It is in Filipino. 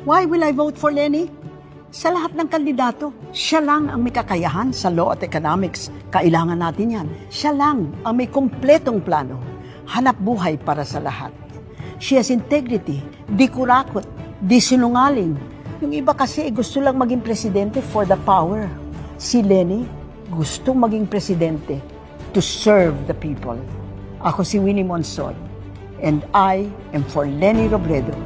Why will I vote for Lenny? Sa lahat ng kandidato, siya lang ang may kakayahan sa law at economics. Kailangan natin yan. Siya lang ang may kumpletong plano. Hanap buhay para sa lahat. She has integrity, di kurakot, di sinungaling. Yung iba kasi gusto lang maging presidente for the power. Si Lenny, gusto maging presidente to serve the people. Ako si Winnie Monson and I am for Lenny Robredo